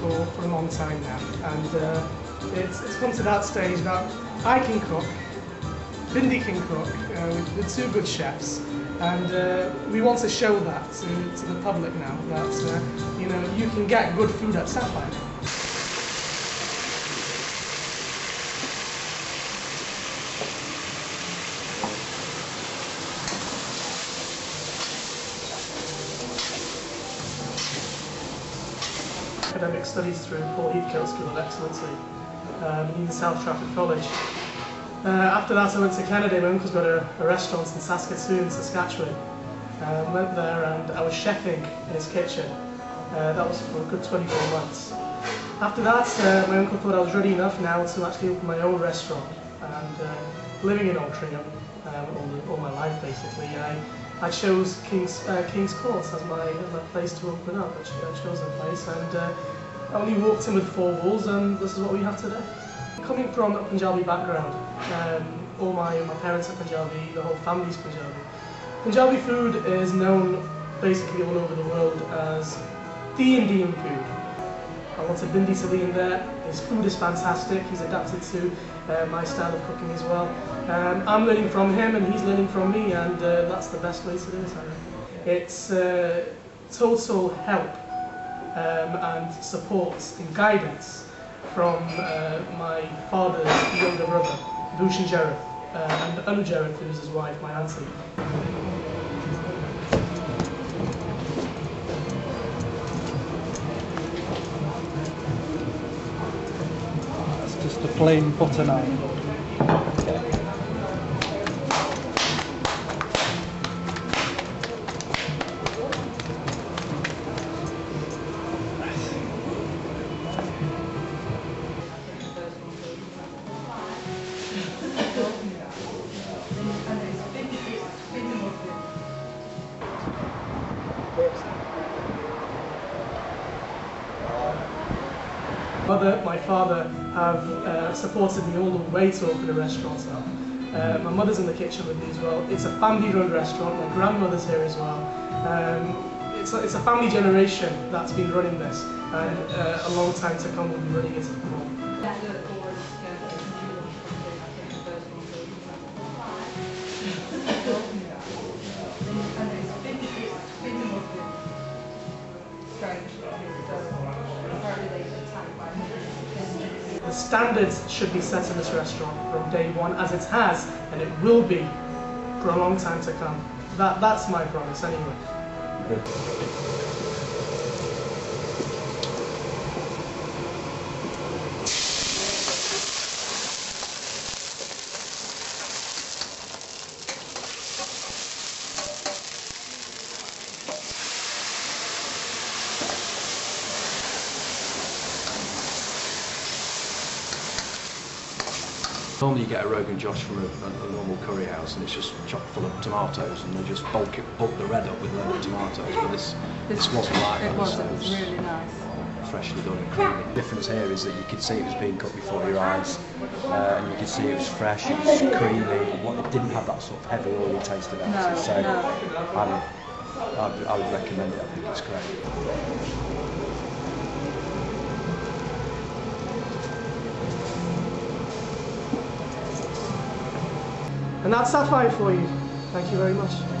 for, for a long time now, and uh, it's, it's come to that stage that I can cook, Bindi can cook, uh, with, two good chefs, and uh, we want to show that to, to the public now that uh, you know you can get good food at Sapphire. Academic studies through Paul Heathcote School of Excellency um, in South Trafford College. Uh, after that I went to Canada, my uncle's got a, a restaurant in Saskatoon, Saskatchewan. Um, went there and I was chefing in his kitchen. Uh, that was for a good 24 months. After that, uh, my uncle thought I was ready enough now to actually open my own restaurant. And uh, living in Altrincham um, all, all, my life basically, I, I chose King's, uh, King's Court as my, as my place to open up. I chose a place and uh, I only walked in with four walls and this is what we have today. Coming from a Punjabi background, um, all my, my parents are Punjabi, the whole family's Punjabi. Punjabi food is known basically all over the world as the Indian food. I wanted Bindi to be in there. His food is fantastic. He's adapted to uh, my style of cooking as well. Um, I'm learning from him and he's learning from me and uh, that's the best way to do it. It's uh, total help um, and support and guidance from uh, my father's younger brother, Bhushan Jareth, uh, and Anu Jareth, who's his wife, my auntie. Just a plain butter naan. mother, my father have uh, supported me all the way to open a restaurant up. Uh, my mother's in the kitchen with me as well. It's a family-run restaurant. My grandmother's here as well. Um, it's, a, it's a family generation that's been running this, and uh, a long time to come will be running it as. The standards should be set in this restaurant from day one, as it has, and it will be for a long time to come. That, that's my promise anyway. Normally you get a Rogan Josh from a, a, normal curry house and it's just chock full of tomatoes and they just bulk it, bulk the red up with loads of tomatoes, but this, this, this wasn't like it that. Was, it was really nice. Freshly done and creamy. The difference here is that you could see it was being cooked before your eyes uh, and you could see it was fresh, it was creamy, what, it didn't have that sort of heavy oily taste about no, it. So no. I, would, I would recommend it, I think it's great. And that's Sapphire for you. Thank you very much.